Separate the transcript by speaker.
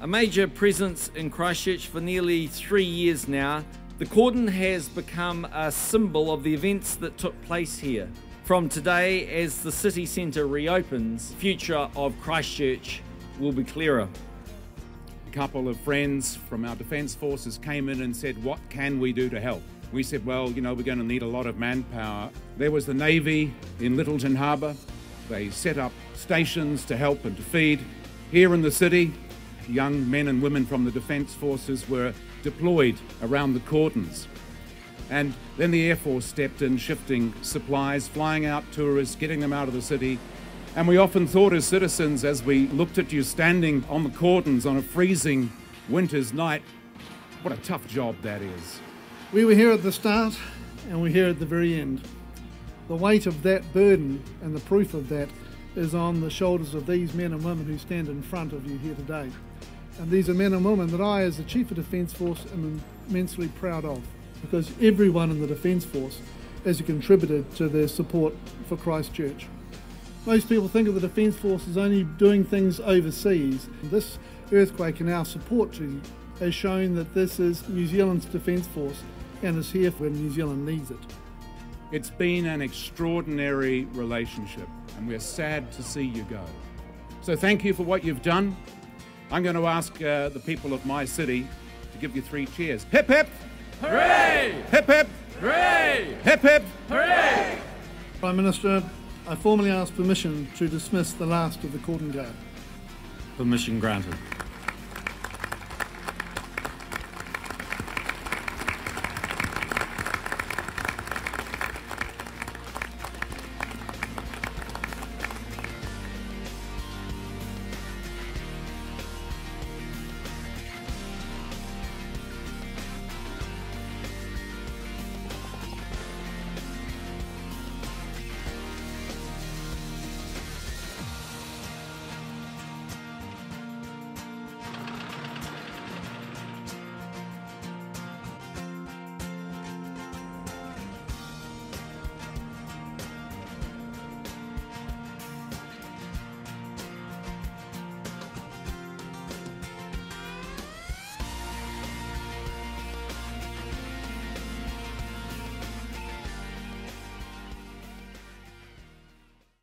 Speaker 1: A major presence in Christchurch for nearly three years now, the cordon has become a symbol of the events that took place here. From today, as the city centre reopens, the future of Christchurch will be clearer.
Speaker 2: A couple of friends from our Defence Forces came in and said, What can we do to help? We said, Well, you know, we're going to need a lot of manpower. There was the Navy in Lyttelton Harbour. They set up stations to help and to feed. Here in the city, young men and women from the Defence Forces were deployed around the cordons. And then the Air Force stepped in, shifting supplies, flying out tourists, getting them out of the city. And we often thought as citizens, as we looked at you standing on the cordons on a freezing winter's night, what a tough job that is.
Speaker 3: We were here at the start and we're here at the very end. The weight of that burden and the proof of that is on the shoulders of these men and women who stand in front of you here today. And these are men and women that I, as the Chief of Defence Force, am immensely proud of because everyone in the Defence Force has contributed to their support for Christchurch. Most people think of the Defence Force as only doing things overseas. This earthquake and our support to has shown that this is New Zealand's Defence Force and is here when New Zealand needs it.
Speaker 2: It's been an extraordinary relationship, and we're sad to see you go. So thank you for what you've done. I'm going to ask uh, the people of my city to give you three cheers. Hip hip!
Speaker 4: Hooray!
Speaker 2: Hip hip!
Speaker 4: Hooray!
Speaker 2: Hip hip!
Speaker 4: Hooray!
Speaker 3: Prime Minister, I formally ask permission to dismiss the last of the cordon guard.
Speaker 1: Permission granted.